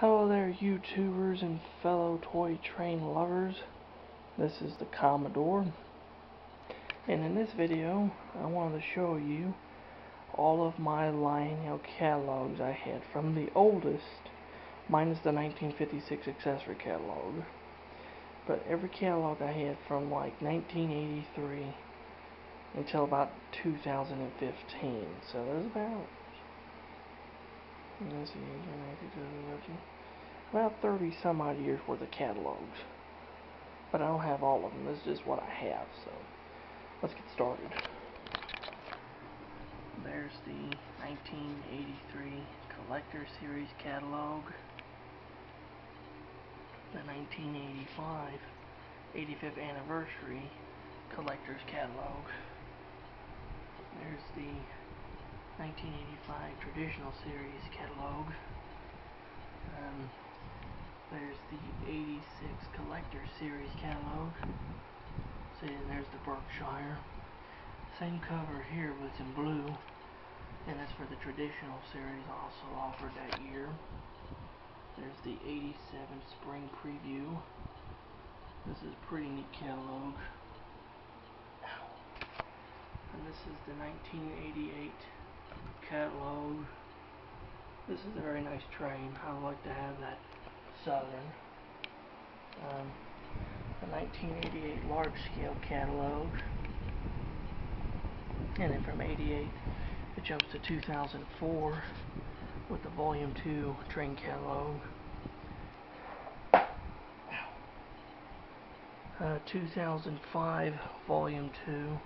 Hello there YouTubers and fellow toy train lovers. This is the Commodore. And in this video I wanted to show you all of my Lionel catalogs I had from the oldest minus the 1956 accessory catalog. But every catalog I had from like 1983 until about 2015. So there's about let's see, about 30 some odd years worth of catalogs. But I don't have all of them. This is just what I have. So let's get started. There's the 1983 Collector Series catalog. The 1985 85th Anniversary Collector's Catalog. There's the 1985 Traditional Series catalog. Um, there's the 86 Collector Series catalog. See, there's the Berkshire. Same cover here, but it's in blue. And that's for the Traditional Series, also offered that year. There's the 87 Spring Preview. This is pretty neat catalog. And this is the 1988 catalog. This is a very nice train. I would like to have that Southern. Um, the 1988 large scale catalog. And then from 88 it jumps to 2004 with the volume 2 train catalog. Uh, 2005 volume 2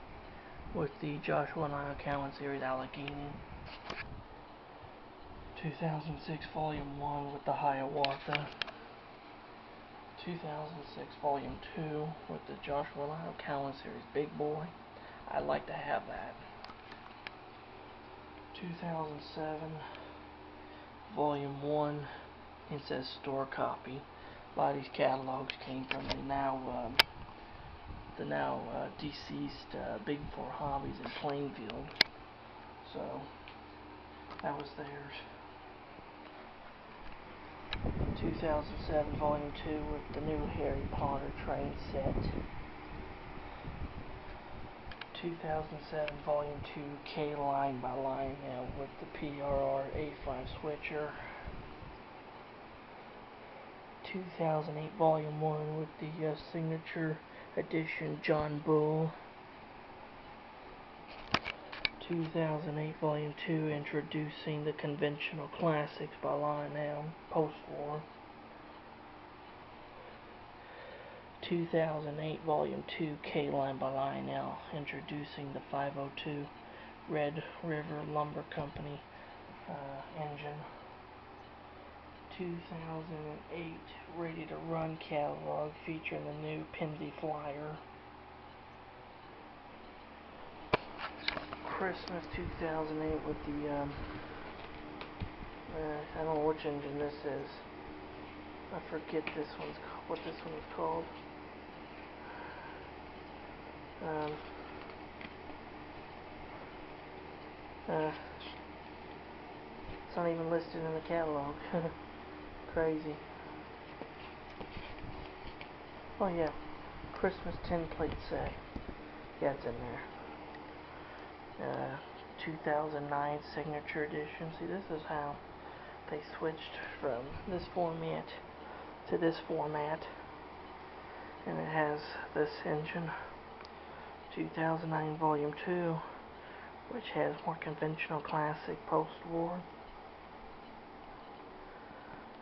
with the Joshua Lionel Cowan series Allegheny. 2006 Volume 1 with the Hiawatha. 2006 Volume 2 with the Joshua Lionel Cowan series Big Boy. I'd like to have that. 2007 Volume 1 it says store copy. A lot of these catalogs came from the now um, the now uh, deceased uh, Big Four Hobbies in Plainfield. So that was theirs. 2007 Volume 2 with the new Harry Potter train set. 2007 Volume 2 K-Line by Lionel with the PRR A5 switcher. 2008 Volume 1 with the uh, signature edition John Bull. 2008 Volume 2 introducing the conventional classics by Lionel post-war. 2008 Volume 2 K-Line by Lionel introducing the 502 Red River Lumber Company uh, engine. 2008 Ready to Run catalog featuring the new Pennsy Flyer. Christmas 2008 with the, um, uh, I don't know which engine this is. I forget this one's what this one is called. Um, uh, it's not even listed in the catalog. Crazy. Oh yeah, Christmas tin plate set. Yeah, it's in there. Uh, 2009 signature edition. See, this is how they switched from this format to this format. And it has this engine. 2009 Volume 2, which has more conventional classic post-war.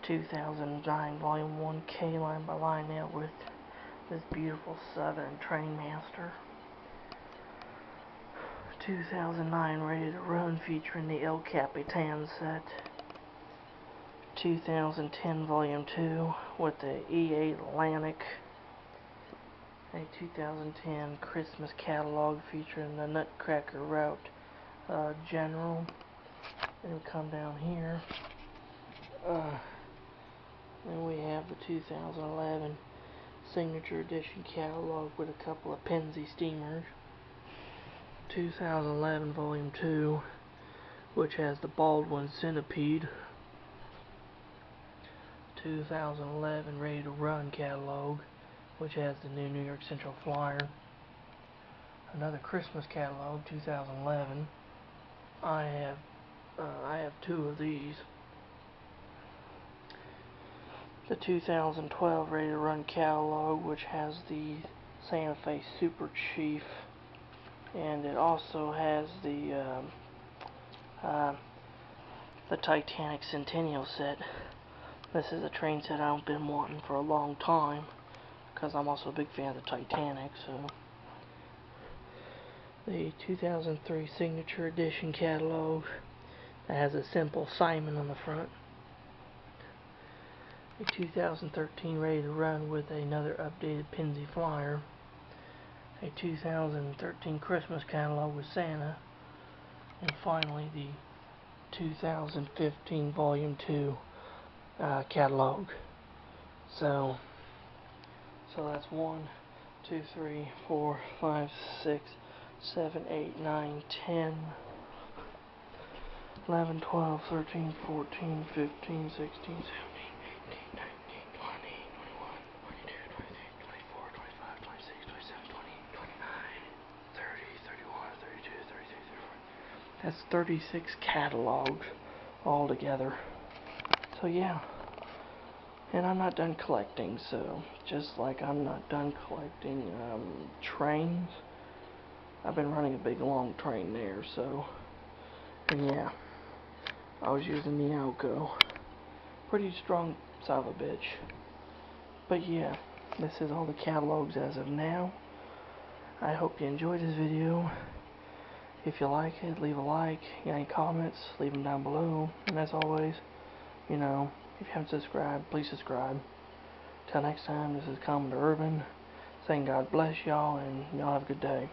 2009 Volume 1 K-Line by Lionel with this beautiful Southern Trainmaster. 2009 Ready to Run featuring the El Capitan set. 2010 Volume 2 with the E8 Atlantic. A 2010 Christmas catalog featuring the Nutcracker Route uh, General. We come down here. Uh, then we have the 2011 Signature Edition catalog with a couple of Pennsy steamers. 2011 Volume 2, which has the Baldwin Centipede. 2011 Ready to Run catalog, which has the new New York Central Flyer. Another Christmas catalog, 2011. I have uh, I have two of these. The 2012 Ready to Run catalog, which has the Santa Fe Super Chief, and it also has the um, uh, the Titanic Centennial set. This is a train set I've been wanting for a long time because I'm also a big fan of the Titanic. So the 2003 Signature Edition catalog that has a simple Simon on the front. A 2013 Ready to Run with another updated Pennsy Flyer. A 2013 Christmas catalog with Santa. And finally the 2015 Volume 2 uh, catalog. So, so that's 1, 2, 3, 4, 5, 6, 7, 8, 9, 10, 11, 12, 13, 14, 15, 16, 17, That's 36 catalogs altogether. So yeah. And I'm not done collecting, so just like I'm not done collecting um, trains, I've been running a big long train there, so and yeah. I was using the Alco. Pretty strong son of a bitch. But yeah, this is all the catalogs as of now. I hope you enjoyed this video. If you like it, leave a like. Got any comments, leave them down below. And as always, you know, if you haven't subscribed, please subscribe. Till next time, this is Commodore Urban saying God bless y'all and y'all have a good day.